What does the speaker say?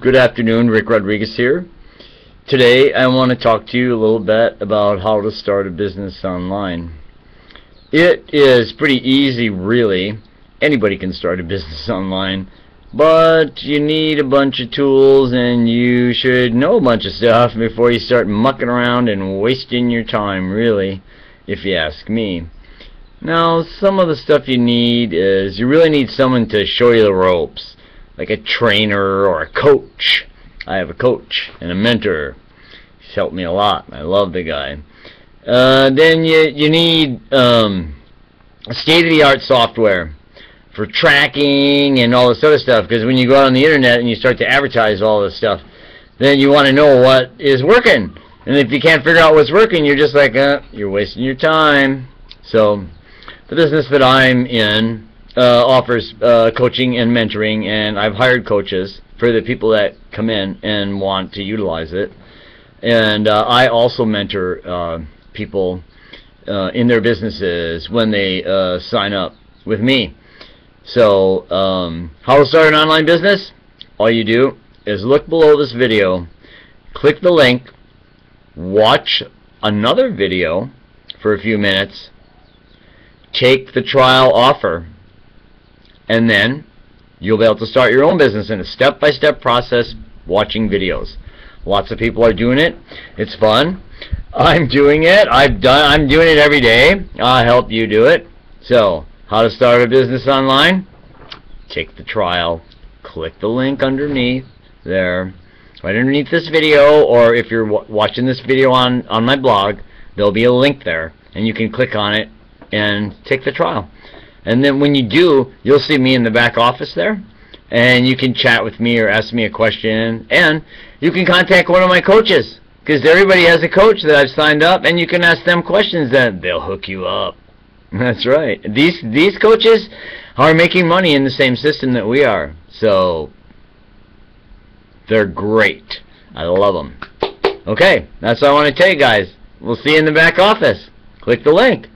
Good afternoon, Rik Rodriguez here. Today I want to talk to you a little bit about how to start a business online. It is pretty easy really. Anybody can start a business online. But you need a bunch of tools and you should know a bunch of stuff before you start mucking around and wasting your time really, if you ask me. Now, some of the stuff you need is you really need someone to show you the ropes, like a trainer or a coach. I have a coach and a mentor. He's helped me a lot. I love the guy. Uh, then you you need um, state-of-the-art software for tracking and all this other stuff. Because when you go out on the internet and you start to advertise all this stuff, then you want to know what is working. And if you can't figure out what's working, you're just like, uh, you're wasting your time. So the business that I'm in uh, offers uh, coaching and mentoring, and I've hired coaches for the people that come in and want to utilize it. And uh, I also mentor uh, people uh, in their businesses when they uh, sign up with me. So, um, how to start an online business? All you do is look below this video, click the link, watch another video for a few minutes, take the trial offer and then you'll be able to start your own business in a step-by-step -step process watching videos. Lots of people are doing it. It's fun. I'm doing it. I've done I'm doing it every day. I'll help you do it. So how to start a business online? Take the trial. Click the link underneath there right underneath this video or if you're watching this video on on my blog there'll be a link there and you can click on it and take the trial. And then when you do, you'll see me in the back office there. And you can chat with me or ask me a question. And you can contact one of my coaches. Because everybody has a coach that I've signed up. And you can ask them questions that they'll hook you up. That's right. These, these coaches are making money in the same system that we are. So, they're great. I love them. Okay, that's all I want to tell you guys. We'll see you in the back office. Click the link.